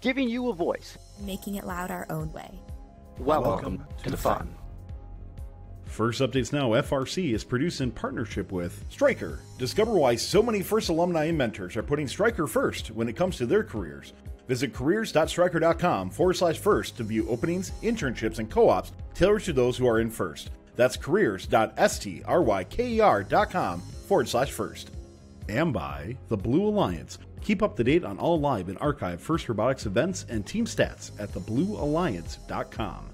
giving you a voice, making it loud our own way. Welcome, Welcome to the fun. First Updates Now FRC is produced in partnership with Stryker. Discover why so many First alumni and mentors are putting Stryker first when it comes to their careers. Visit careers.stryker.com forward slash first to view openings, internships, and co ops tailored to those who are in first. That's careers.stryker.com forward slash first. And by the Blue Alliance. Keep up to date on all live and archived First Robotics events and team stats at thebluealliance.com.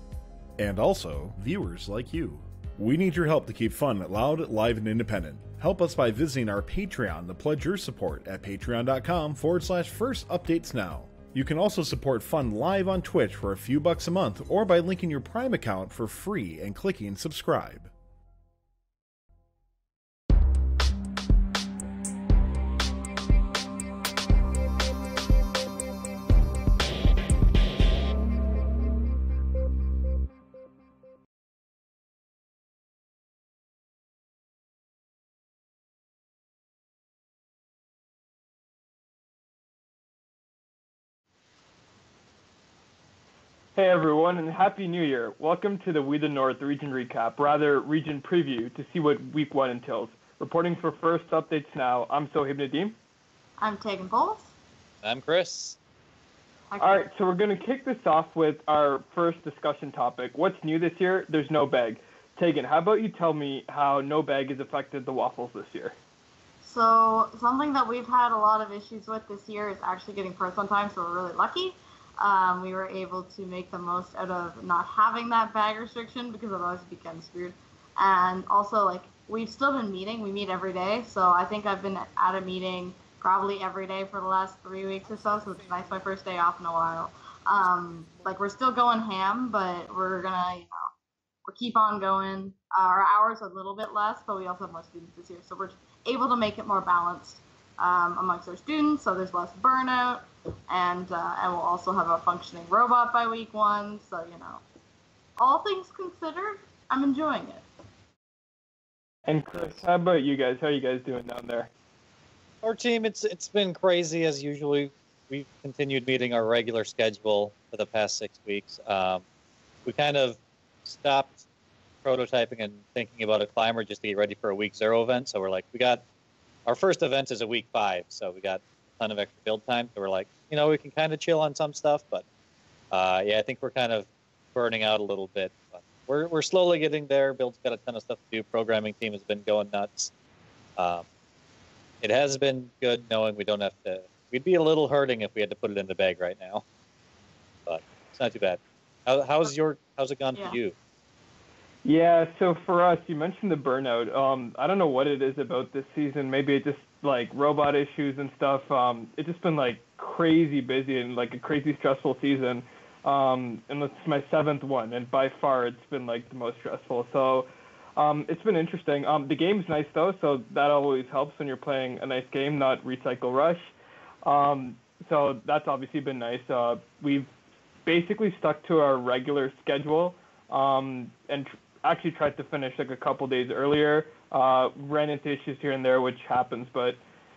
And also, viewers like you. We need your help to keep fun loud, live, and independent. Help us by visiting our Patreon to pledge your support at patreon.com forward slash first updates now. You can also support Fun live on Twitch for a few bucks a month or by linking your Prime account for free and clicking subscribe. Hey everyone, and Happy New Year. Welcome to the We the North region recap, rather region preview to see what week one entails. Reporting for First Updates Now, I'm Sohaib Nadim. I'm Tegan Bowles. I'm Chris. All right, so we're going to kick this off with our first discussion topic. What's new this year? There's no bag. Tegan, how about you tell me how no bag has affected the waffles this year? So something that we've had a lot of issues with this year is actually getting first on time, so we're really lucky um, we were able to make the most out of not having that bag restriction because otherwise it'd be kind of screwed. And also, like, we've still been meeting. We meet every day. So I think I've been at a meeting probably every day for the last three weeks or so. So it's nice my first day off in a while. Um, like, we're still going ham, but we're going to, you know, we keep on going. Our hours are a little bit less, but we also have more students this year. So we're able to make it more balanced um, amongst our students. So there's less burnout and uh, and we'll also have a functioning robot by week one. So you know, all things considered, I'm enjoying it. And Chris, how about you guys? How are you guys doing down there? Our team, it's it's been crazy as usually. We've continued meeting our regular schedule for the past six weeks. Um, we kind of stopped prototyping and thinking about a climber just to get ready for a week zero event. So we're like, we got our first event is a week five, so we got a ton of extra build time. So we're like, you know, we can kind of chill on some stuff, but uh, yeah, I think we're kind of burning out a little bit. But we're we're slowly getting there. Build's got a ton of stuff to do. Programming team has been going nuts. Um, it has been good knowing we don't have to. We'd be a little hurting if we had to put it in the bag right now, but it's not too bad. How, how's your how's it gone yeah. for you? Yeah, so for us, you mentioned the burnout. Um, I don't know what it is about this season. Maybe it just like robot issues and stuff. Um, it's just been like crazy busy and like a crazy stressful season. Um, and it's my seventh one, and by far it's been like the most stressful. So um, it's been interesting. Um, the game's nice though, so that always helps when you're playing a nice game, not recycle rush. Um, so that's obviously been nice. Uh, we've basically stuck to our regular schedule um, and tr- actually tried to finish like a couple days earlier. Uh, ran into issues here and there, which happens, but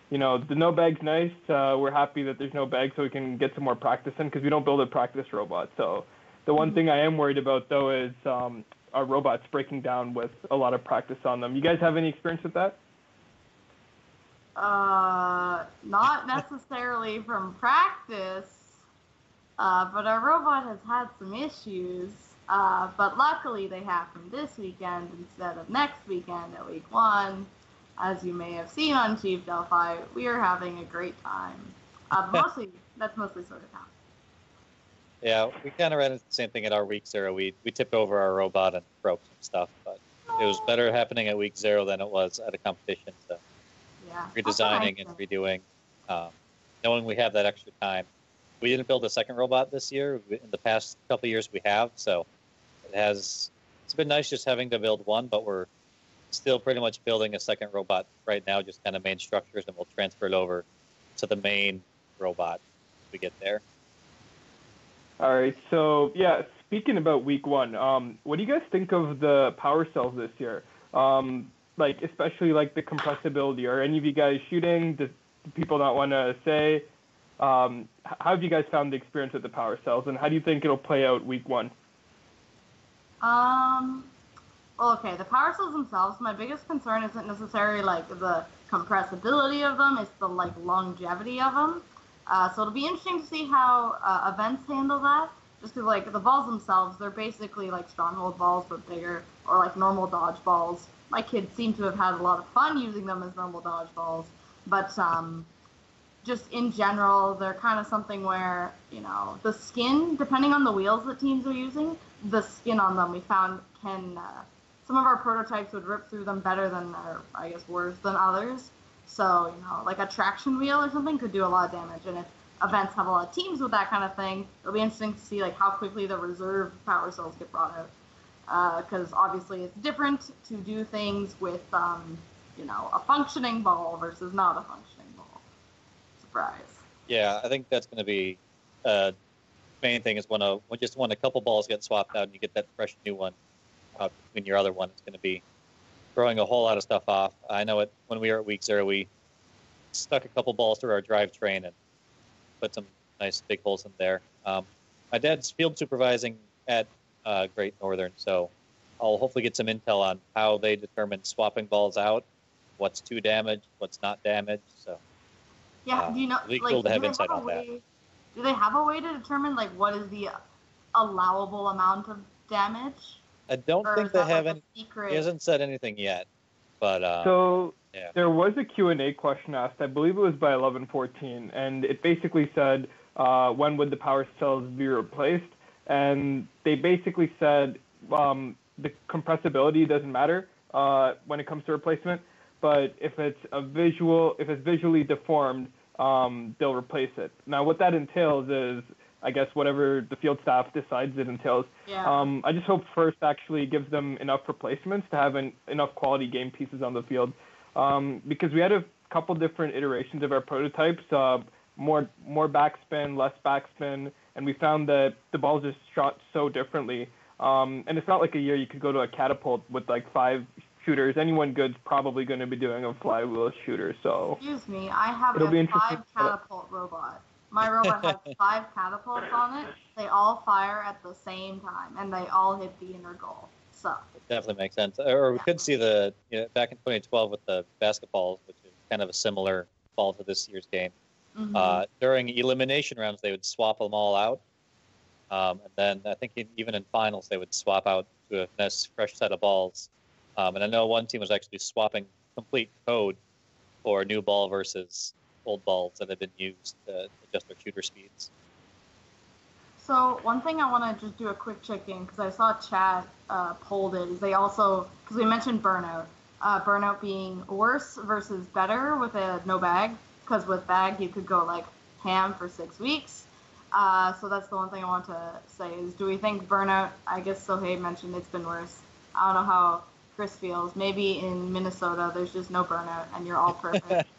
you know the no bag's nice. Uh, we're happy that there's no bag, so we can get some more practice in because we don't build a practice robot. So the one thing I am worried about though is um, our robots breaking down with a lot of practice on them. You guys have any experience with that? Uh, not necessarily from practice, uh, but our robot has had some issues. Uh, but luckily, they happened this weekend instead of next weekend at week one. As you may have seen on Chief Delphi, we are having a great time. Uh, mostly, that's mostly sort of how. Yeah, we kind of ran into the same thing at our week zero. We we tipped over our robot and broke some stuff, but it was better happening at week zero than it was at a competition. So yeah, redesigning and redoing, um, knowing we have that extra time. We didn't build a second robot this year. In the past couple years, we have. So it has it's been nice just having to build one, but we're still pretty much building a second robot right now, just kind of main structures, and we'll transfer it over to the main robot we get there. All right. So yeah, speaking about week one, um, what do you guys think of the power cells this year? Um, like especially like the compressibility. Are any of you guys shooting? Do people not want to say? Um, how have you guys found the experience with the power cells, and how do you think it'll play out week one? Um, well, okay, the power cells themselves, my biggest concern isn't necessarily like the compressibility of them, it's the like longevity of them. Uh, so it'll be interesting to see how uh, events handle that. Just because like the balls themselves, they're basically like stronghold balls but bigger, or like normal dodge balls. My kids seem to have had a lot of fun using them as normal dodge balls, but um, just in general, they're kind of something where you know the skin, depending on the wheels that teams are using, the skin on them we found can uh, some of our prototypes would rip through them better than or I guess worse than others. So you know, like a traction wheel or something could do a lot of damage, and if events have a lot of teams with that kind of thing, it'll be interesting to see like how quickly the reserve power cells get brought out. Because obviously it's different to do things with um, you know a functioning ball versus not a functioning ball. Surprise. Yeah, I think that's going to be uh, main thing is when a when just when a couple balls get swapped out and you get that fresh new one uh, between your other one, it's going to be throwing a whole lot of stuff off. I know it when we were at week zero, we stuck a couple balls through our drivetrain and put some nice big holes in there. Um, my dad's field supervising at uh, Great Northern, so I'll hopefully get some intel on how they determine swapping balls out, what's too damaged, what's not damaged. So Yeah, Uh, do you know? like, cool to have insight on that. Way, Do they have a way to determine like what is the allowable amount of damage? I don't Or think they have like, any. secret? He hasn't said anything yet, but uh, So yeah. there was a Q&A question asked. I believe it was by 1114, and it basically said uh, when would the power cells be replaced, and they basically said um, the compressibility doesn't matter uh, when it comes to replacement, but if it's a visual, if it's visually deformed, um, they'll replace it. Now, what that entails is, I guess, whatever the field staff decides it entails. yeah. Um, I just hope First actually gives them enough replacements to have an, enough quality game pieces on the field. Um, because we had a couple different iterations of our prototypes, uh, more more backspin, less backspin, and we found that the balls just shot so differently. Um, and it's not like a year you could go to a catapult with like five shooters. Anyone good's probably going to be doing a flywheel shooter. So Excuse me, I have It'll a be five catapult robot. My robot has five catapults on it. They all fire at the same time, and they all hit the inner goal. So It definitely makes sense. Or we could see the you know, back in 2012 with the basketballs, which is kind of a similar ball to this year's game. mhm. Uh, during elimination rounds, they would swap them all out, um, and then I think even in finals they would swap out to a nice fresh set of balls. Um, and I know one team was actually swapping complete code for new ball versus old balls that had been used to adjust their shooter speeds. So one thing I want to just do a quick check in because I saw chat uh, polled it. Is they also because we mentioned burnout, uh, burnout being worse versus better with a no bag. Because with bag you could go like ham for six weeks. Uh, so that's the one thing I want to say is do we think burnout? I guess Sohaib mentioned it's been worse. I don't know how Chris feels. Maybe in Minnesota there's just no burnout and you're all perfect.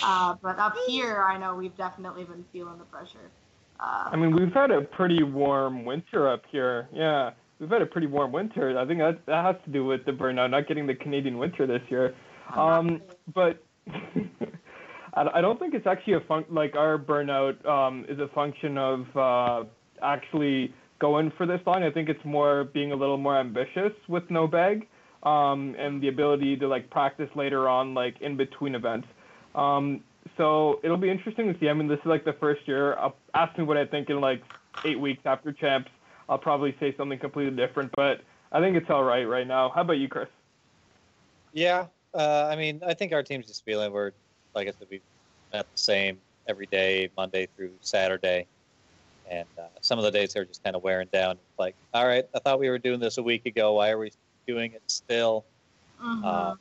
uh, but up here I know we've definitely been feeling the pressure. Uh, I mean, we've had a pretty warm winter up here. Yeah, we've had a pretty warm winter. I think that that has to do with the burnout, not getting the Canadian winter this year. Um, but I I don't think it's actually a fun like our burnout um, is a function of uh, actually going for this long. I think it's more being a little more ambitious with no bag um, and the ability to like practice later on, like in between events. Um, so it'll be interesting to see. I mean, this is like the first year. I'll, ask me what I think in like eight weeks after champs. I'll probably say something completely different, but I think it's all right right now. How about you, Chris? Yeah, uh, I mean, I think our team's just feeling we're, like I said, we've met the same every day, Monday through Saturday, and uh, some of the days are just kind of wearing down. Like, all right, I thought we were doing this a week ago. Why are we doing it still? mhm. Uh,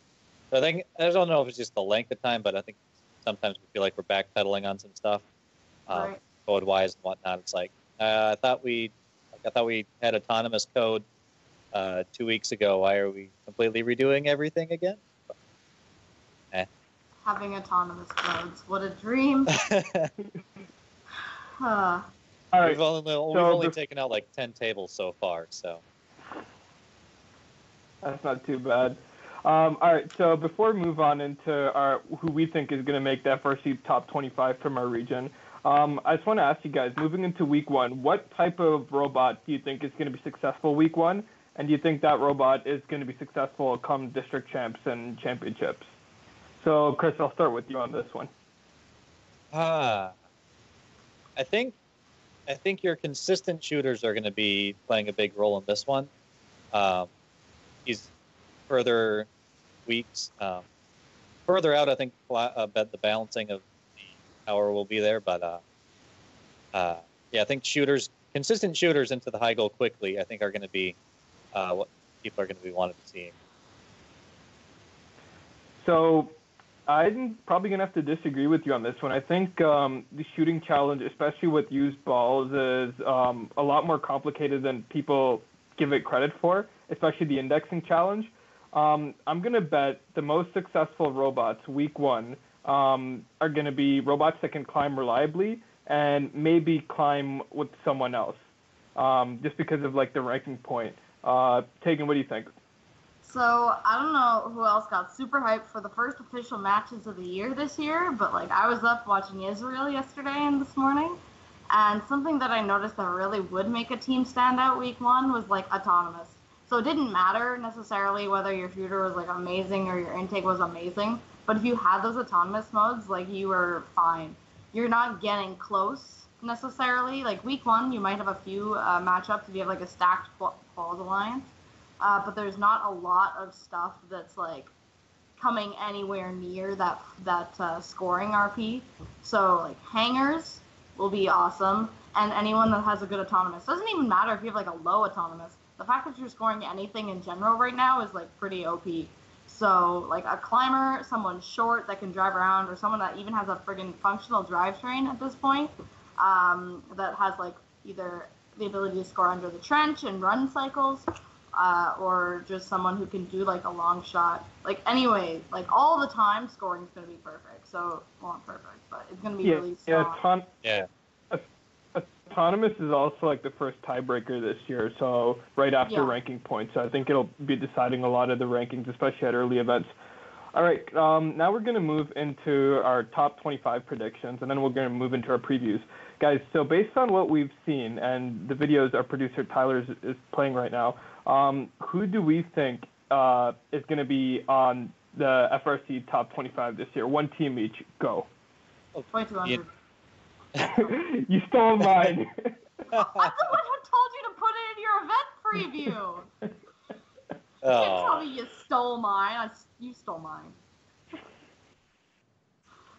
so I think I don't know if it's just the length of time, but I think sometimes we feel like we're backpedaling on some stuff, um, Right. code wise and whatnot. It's like uh, I thought we, like, I thought we had autonomous code uh, two weeks ago. Why are we completely redoing everything again? having autonomous codes. What a dream. Huh. All right. We've only, we've so only bef- taken out like 10 tables so far, so. That's not too bad. Um, all right, so before we move on into our who we think is going to make first seed top 25 from our region, Um, I just want to ask you guys, moving into week one, what type of robot do you think is going to be successful week one? And do you think that robot is going to be successful come district champs and championships? So, Chris, I'll start with you on this one. Ah, I think I think your consistent shooters are going to be playing a big role in this one. Um, further weeks, um, further out. I think uh, the balancing of the power will be there, but uh, uh, yeah, I think shooters, consistent shooters into the high goal quickly, I think are going to be uh, what people are going to be wanting to see. So I'm probably gonna have to disagree with you on this one. I think um, the shooting challenge, especially with used balls, is um, a lot more complicated than people give it credit for. Especially the indexing challenge. Um, I'm gonna bet the most successful robots week one um, are gonna be robots that can climb reliably and maybe climb with someone else, um, just because of like the ranking point. Uh, Tegan, what do you think? So I don't know who else got super hyped for the first official matches of the year this year, but like I was up watching Israel yesterday and this morning, and something that I noticed that really would make a team stand out week one was like autonomous. So it didn't matter necessarily whether your shooter was like amazing or your intake was amazing, but if you had those autonomous modes, like you were fine. You're not getting close necessarily. Like week one, you might have a few uh, matchups if you have like a stacked Falls Alliance uh, but there's not a lot of stuff that's like coming anywhere near that that uh, scoring RP. So like hangers will be awesome, and anyone that has a good autonomous doesn't even matter if you have like a low autonomous. The fact that you're scoring anything in general right now is like pretty OP. So like a climber, someone short that can drive around, or someone that even has a friggin' functional drivetrain at this point, um, that has like either the ability to score under the trench and run cycles, uh, or just someone who can do like a long shot. Like anyway, like all the time, scoring is going to be perfect. So well, not perfect, but it's going to be yeah, really strong. Yeah, yeah. Autonomous is also like the first tiebreaker this year, so right after Yeah. ranking points. So I think it'll be deciding a lot of the rankings, especially at early events. All right, um, now we're going to move into our top 25 predictions, and then we're going to move into our previews. Guys, so based on what we've seen and the videos our producer Tyler is, is playing right now, um, who do we think uh, is going to be on the FRC top 25 this year? One team each. Go. 2200. you stole mine. I'm the one who told you to put it in your event preview. You can't tell Oh. me you stole mine. I, you stole mine.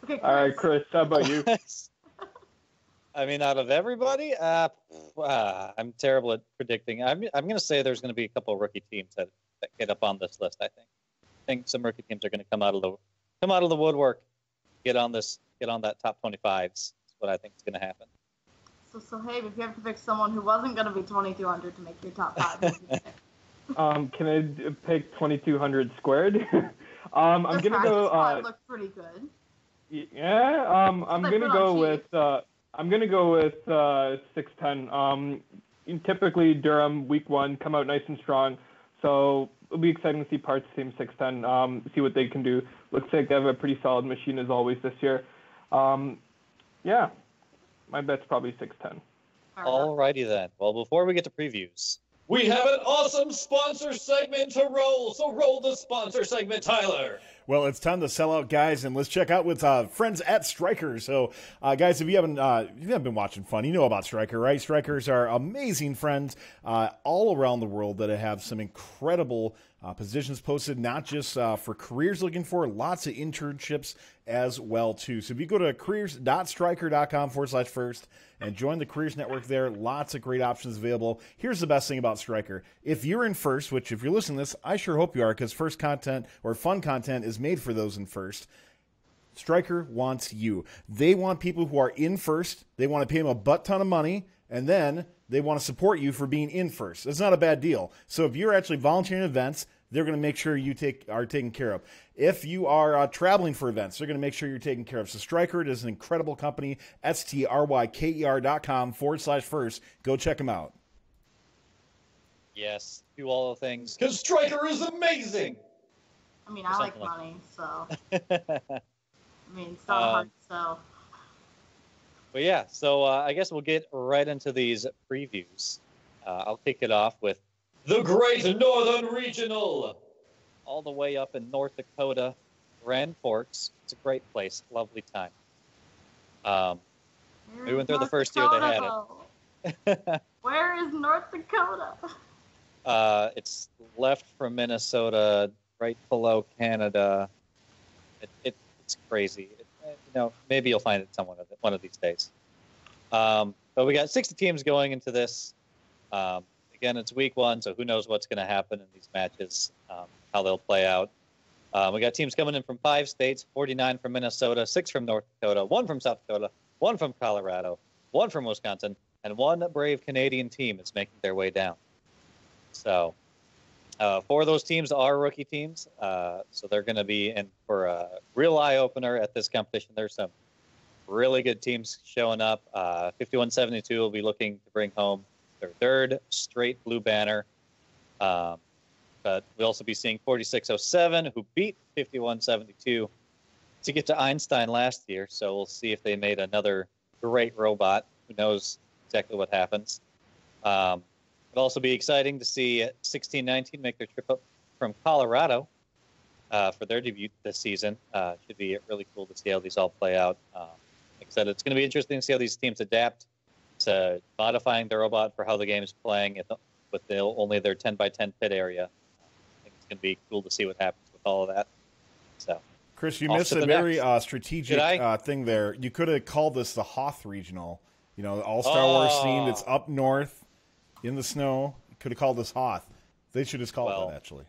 Okay, Chris. All right, Chris, how about you? I mean, out of everybody, uh, uh, I'm terrible at predicting. I'm, I'm going to say there's going to be a couple of rookie teams that, that get up on this list. I think. I think some rookie teams are going to come out of the come out of the woodwork, get on this, get on that top 25s. That's what I think is going to happen. So, so hey, if you have to pick someone who wasn't going to be 2200 to make your top five, who would you pick? Um, can I d- pick 2200 squared? um, I'm gonna go. Uh, looked pretty good. yeah. Um, I'm Like gonna go with. Uh, I'm gonna go with uh, 610. Um, typically Durham week one come out nice and strong, so it'll be exciting to see parts team 610. Um, see what they can do. Looks like they have a pretty solid machine as always this year. Um, yeah, my bet's probably 610. Alrighty then. Well, before we get to previews, We have an awesome sponsor segment to roll, so roll the sponsor segment, Tyler. Well, it's time to sell out, guys, and let's check out with uh, friends at Stryker. So, uh, guys, if you haven't uh, if you haven't been watching Fun, you know about Stryker, right? Strykers are amazing friends uh, all around the world that have some incredible uh, positions posted, not just uh, for careers looking for, lots of internships as well too. So if you go to careers.stryker.com forward slash first and join the careers network there, lots of great options available. Here's the best thing about Stryker: if you're in first, which if you're listening to this, I sure hope you are, because first content or fun content is made for those in first. Stryker wants you. They want people who are in first. They want to pay them a butt ton of money, and then they want to support you for being in first. That's not a bad deal. So if you're actually volunteering events, they're going to make sure you take are taken care of. If you are uh, traveling for events, they're going to make sure you're taken care of. So Stryker is an incredible company. S T R Y K E R dot com forward slash first. Go check them out. yes, do all the things. Because Stryker is amazing. I mean, I like like money, so I mean, it's not Um, hard to sell. But yeah, so uh, I guess we'll get right into these previews. Uh, I'll kick it off with The Great Northern Regional. all the way up in North Dakota, Grand Forks. It's a great place, lovely time. Um, We went there the North first year they Dakota, had it. Where is North Dakota? uh, it's left from Minnesota, right below Canada. It, it, it's crazy. It, you know, maybe you'll find it someone of one of these days. Um, but we got 60 teams going into this. Um, again, it's week one, so who knows what's going to happen in these matches, um, how they'll play out. Um, we got teams coming in from five states 49 from Minnesota, six from North Dakota, one from South Dakota, one from Colorado, one from Wisconsin, and one brave Canadian team is making their way down. So, uh, four of those teams are rookie teams, uh, so they're going to be in for a real eye opener at this competition. There's some really good teams showing up. Uh, 5172 will be looking to bring home their third straight blue banner. Um, but we'll also be seeing 4607, who beat 5172 to get to Einstein last year. So we'll see if they made another great robot. Who knows exactly what happens. Um, it'll also be exciting to see 1619 make their trip up from Colorado uh, for their debut this season. Uh, should be really cool to see how these all play out. Um, like I said, it's going to be interesting to see how these teams adapt to modifying the robot for how the game is playing with the, only their 10 by 10 pit area. I think it's going to be cool to see what happens with all of that. So, Chris, you missed a very uh, strategic uh, thing there. You could have called this the Hoth Regional. You know, all Star Wars Oh. themed. It's up north in the snow. Could have called this Hoth. They should just call it that, actually.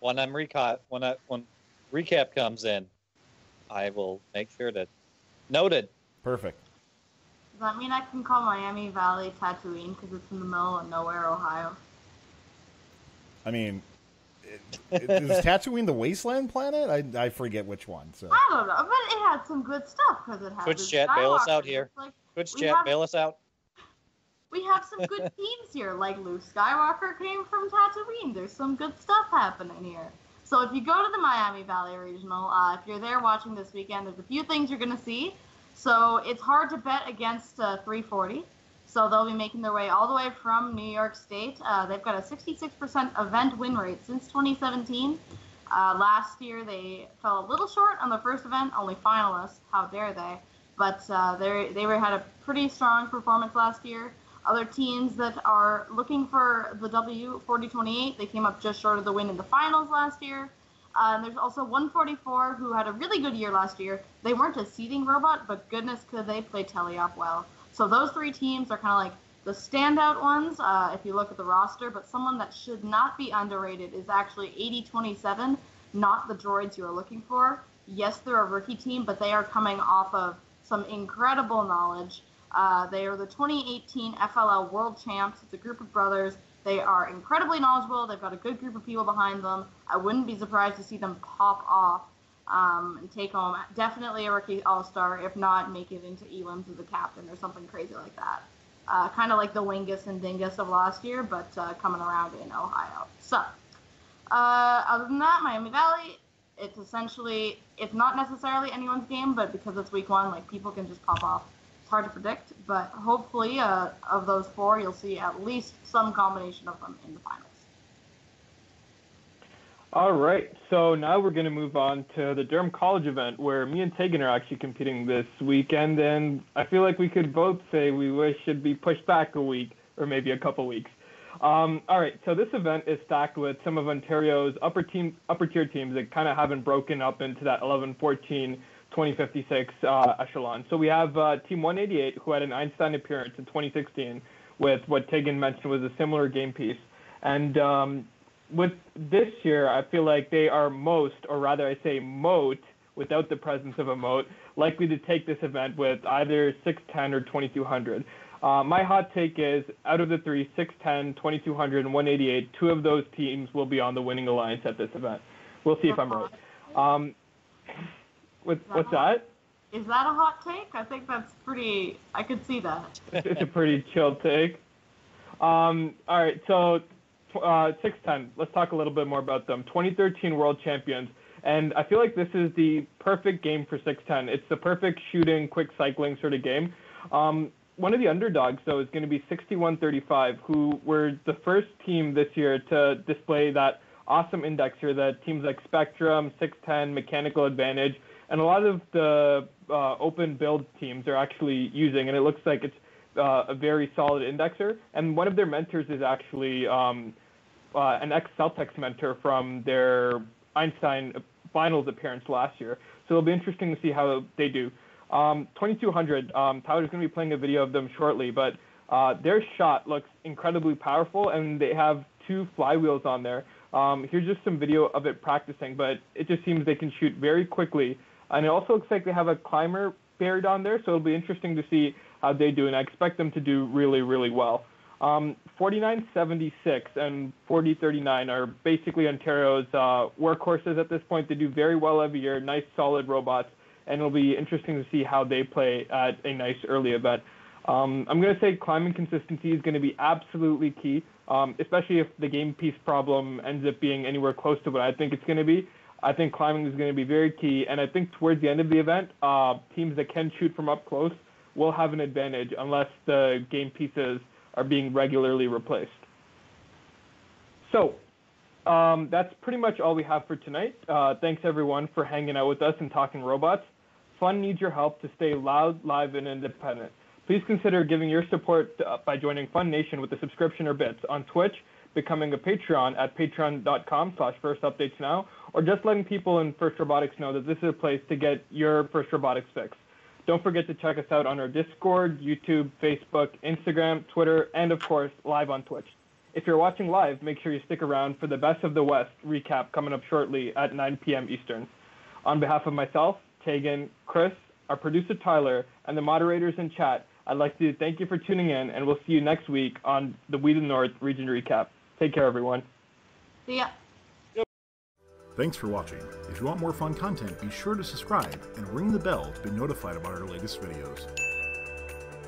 when I'm recap when I when recap comes in, I will make sure to noted. Perfect. Does that mean I can call Miami Valley Tatooine because it's in the middle of nowhere, Ohio? I mean, it, it, is Tatooine the wasteland planet? I, I forget which one. So I don't know, but it had some good stuff because it had Twitch the chat, bail us out here. It's Like, Twitch We chat, have- bail us out. we have some good teams here. Like Luke Skywalker came from Tatooine. There's some good stuff happening here. So if you go to the Miami Valley Regional, uh, if you're there watching this weekend, there's a few things you're going to see. So it's hard to bet against uh, 340. So they'll be making their way all the way from New York State. Uh, they've got a 66% event win rate since 2017. Uh, last year they fell a little short on the first event, only finalists. How dare they? But uh, they they were, had a pretty strong performance last year. Other teams that are looking for the W 4028, they came up just short of the win in the finals last year. Uh, and there's also 144 who had a really good year last year. They weren't a seeding robot, but goodness could they play teleop well. So those three teams are kind of like the standout ones uh, if you look at the roster, but someone that should not be underrated is actually 8027, not the droids you're looking for. Yes, they're a rookie team, but they are coming off of some incredible knowledge. Uh, they are the 2018 FLL World Champs. It's a group of brothers. They are incredibly knowledgeable. They've got a good group of people behind them. I wouldn't be surprised to see them pop off um, and take home definitely a rookie all star, if not make it into elims as a captain or something crazy like that. Uh, kind of like the Wingus and Dingus of last year, but uh, coming around in Ohio. So, uh, other than that, Miami Valley, it's essentially, it's not necessarily anyone's game, but because it's week one, like people can just pop off. Hard to predict, but hopefully, uh, of those four, you'll see at least some combination of them in the finals. All right, so now we're going to move on to the Durham College event where me and Tegan are actually competing this weekend, and I feel like we could both say we wish it'd be pushed back a week or maybe a couple weeks. Um, all right, so this event is stacked with some of Ontario's upper team, upper tier teams that kind of haven't broken up into that 11, 14, 2056 uh, echelon. So we have uh, Team 188 who had an Einstein appearance in 2016 with what Tegan mentioned was a similar game piece, and um, with this year, I feel like they are most, or rather, I say moat, without the presence of a moat, likely to take this event with either 610 or 2200. Uh, my hot take is out of the three, 610, 2200, and 188, two of those teams will be on the winning alliance at this event. We'll see if I'm right. Um, what's that? Is that a hot take? I think that's pretty. I could see that. it's a pretty chill take. Um, all right, so uh, 610. Let's talk a little bit more about them. 2013 world champions, and I feel like this is the perfect game for 610. It's the perfect shooting, quick cycling sort of game. Um, one of the underdogs, though, is going to be 6135, who were the first team this year to display that awesome indexer that teams like Spectrum, 610, Mechanical Advantage, and a lot of the uh, open build teams are actually using, and it looks like it's uh, a very solid indexer. And one of their mentors is actually um, uh, an ex-Celtics mentor from their Einstein finals appearance last year. So it'll be interesting to see how they do. Um, 2200, um, Tyler's going to be playing a video of them shortly, but uh, their shot looks incredibly powerful, and they have two flywheels on there. Um, here's just some video of it practicing, but it just seems they can shoot very quickly. And it also looks like they have a climber buried on there, so it'll be interesting to see how they do, and I expect them to do really, really well. Um, 4976 and 4039 are basically Ontario's uh, workhorses at this point. They do very well every year, nice, solid robots, and it'll be interesting to see how they play at a nice early event. Um, I'm going to say climbing consistency is going to be absolutely key, um, especially if the game piece problem ends up being anywhere close to what I think it's going to be. I think climbing is going to be very key, and I think towards the end of the event, uh, teams that can shoot from up close will have an advantage unless the game pieces are being regularly replaced. So um, that's pretty much all we have for tonight. Uh, thanks everyone for hanging out with us and talking robots. Fun needs your help to stay loud, live, and independent. Please consider giving your support uh, by joining Fun Nation with a subscription or bits on Twitch, becoming a Patreon at patreon.com slash first updates now, or just letting people in First Robotics know that this is a place to get your First Robotics fix. Don't forget to check us out on our Discord, YouTube, Facebook, Instagram, Twitter, and of course, live on Twitch. If you're watching live, make sure you stick around for the Best of the West recap coming up shortly at 9 p.m. Eastern. On behalf of myself, Tegan, Chris, our producer Tyler, and the moderators in chat, I'd like to thank you for tuning in, and we'll see you next week on the We the North Region Recap. Take care, everyone. See ya. Thanks for watching. If you want more fun content, be sure to subscribe and ring the bell to be notified about our latest videos.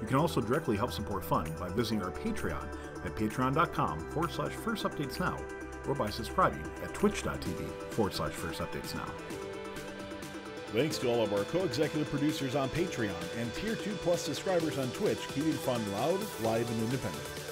You can also directly help support Fun by visiting our Patreon at patreon.com forward slash first updates now or by subscribing at twitch.tv forward slash first updates now. Thanks to all of our co-executive producers on Patreon and Tier 2 Plus subscribers on Twitch, keeping fun loud, live, and independent.